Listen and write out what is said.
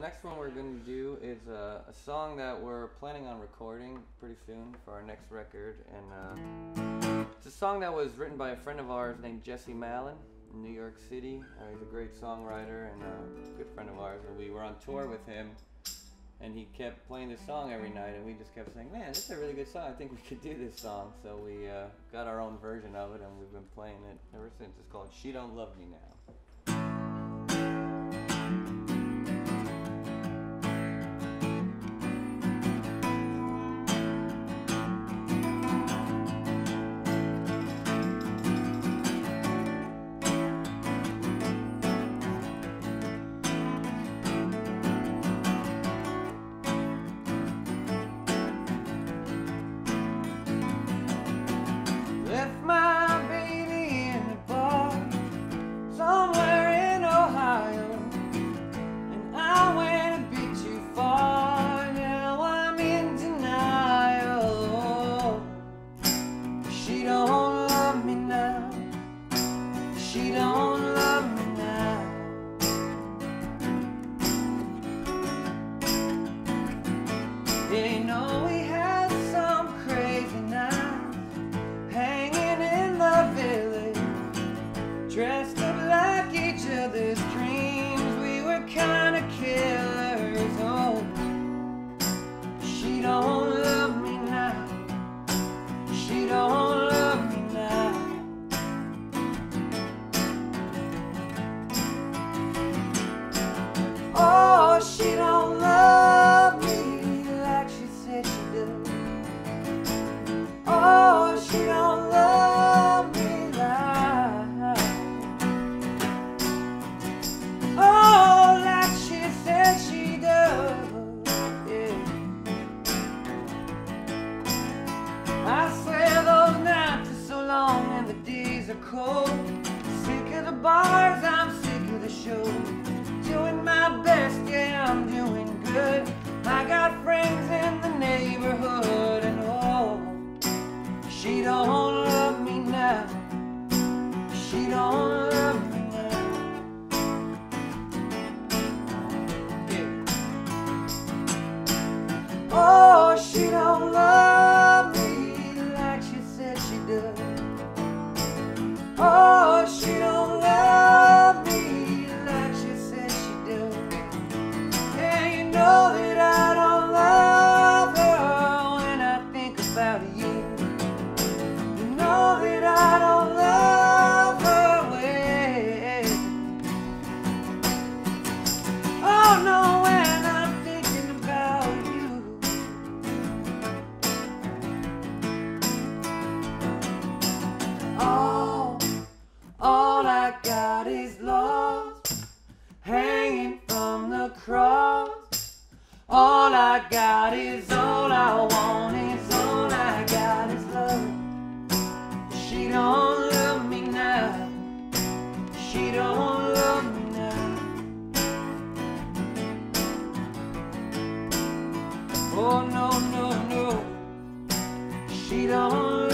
Next one we're going to do is a, a, song that we're planning on recording pretty soon for our next record. And uh, it's a song that was written by a friend of ours named Jesse Malin in New York City. Uh, he's a great songwriter and a good friend of ours. And we were on tour with him. And he kept playing this song every night, and we just kept saying, "Man, this is a really good song. I think we could do this song." So we uh, got our own version of it, and we've been playing it ever since. It's called "She Don't Love Me Now." are cold. Sick of the bars, I'm sick of the show. don't love me now. She don't love me now. Oh no no no. She don't.